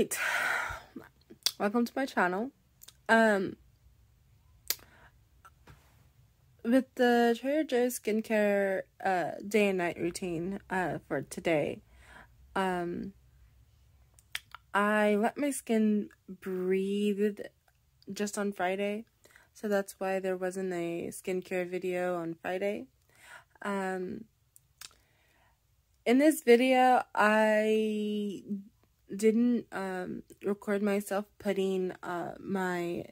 right. Welcome to my channel. Um with the Trader Joe's skincare uh day and night routine uh for today. Um I let my skin breathe just on Friday. So that's why there wasn't a skincare video on Friday. Um in this video, I didn't um, record myself putting uh, my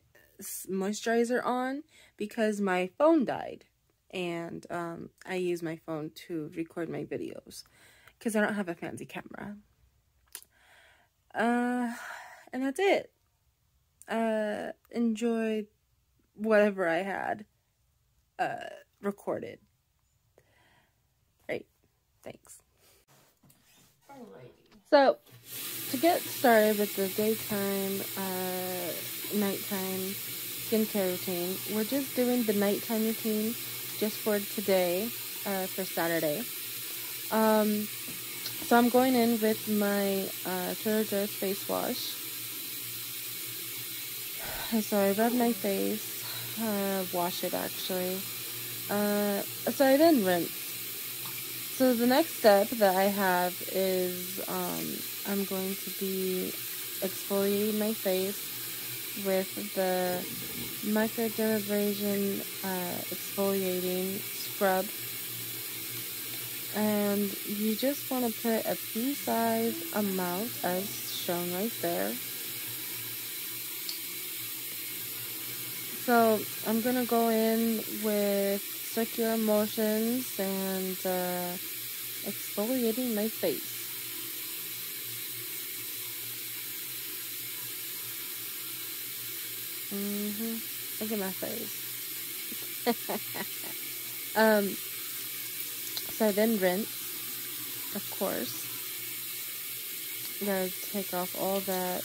moisturizer on because my phone died. And um, I use my phone to record my videos because I don't have a fancy camera. Uh, and that's it. Uh, enjoy whatever I had uh, recorded. Great. Thanks. So, to get started with the daytime, uh, nighttime skincare routine, we're just doing the nighttime routine just for today, uh, for Saturday. Um, so I'm going in with my uh, Trader Joe's face wash. So I rub my face, uh, wash it actually. Uh, so I then rinse. So the next step that I have is um, I'm going to be exfoliating my face with the microdermabrasion uh, exfoliating scrub. And you just want to put a pea-sized amount as shown right there. So I'm going to go in with circular motions and uh, exfoliating my face. Mm-hmm. Look at my face. um, so then rinse, of course. You gotta take off all that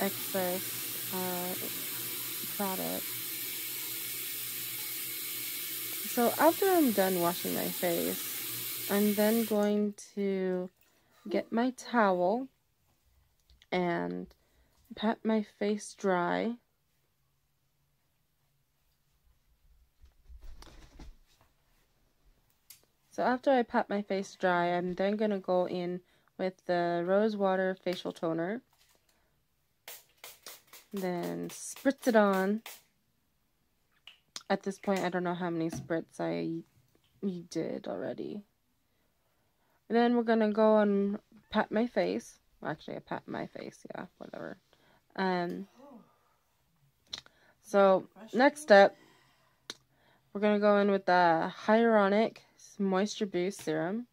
excess uh, product. So after I'm done washing my face, I'm then going to get my towel and pat my face dry. So after I pat my face dry, I'm then going to go in with the Rose Water Facial Toner. Then spritz it on. At this point, I don't know how many spritz I did already. And then we're going to go and pat my face. Well, actually, I pat my face. Yeah, whatever. Um, so next step, we're going to go in with the Hyaluronic Moisture Boost Serum.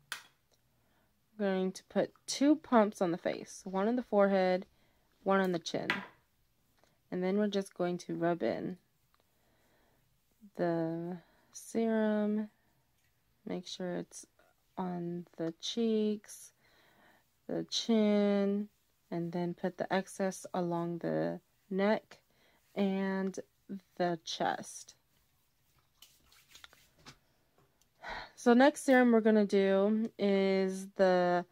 I'm going to put two pumps on the face, one on the forehead, one on the chin. And then we're just going to rub in the serum, make sure it's on the cheeks, the chin, and then put the excess along the neck and the chest. So next serum we're going to do is the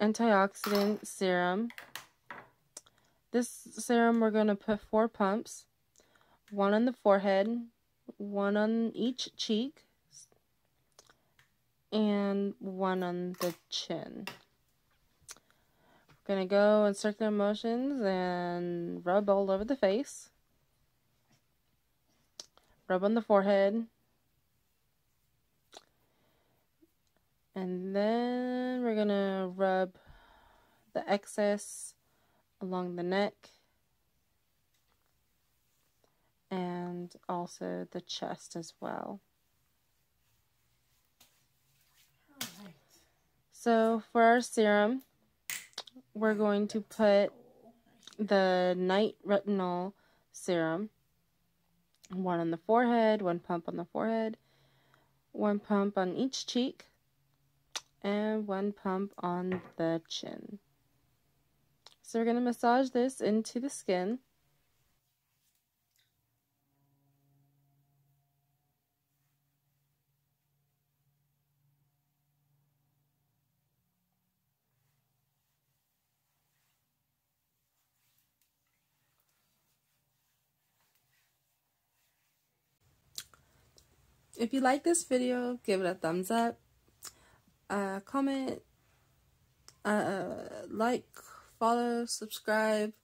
antioxidant serum. This serum we're going to put four pumps, one on the forehead, one on each cheek, and one on the chin. Gonna go in circular motions and rub all over the face. Rub on the forehead. And then we're gonna rub the excess along the neck and also the chest as well. So for our serum, we're going to put the night retinol serum. One on the forehead, one pump on the forehead, one pump on each cheek, and one pump on the chin. So we're going to massage this into the skin. If you like this video, give it a thumbs up, uh, comment, uh, like, follow, subscribe,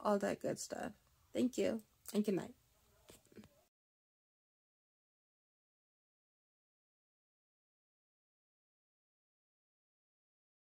all that good stuff. Thank you, and good night.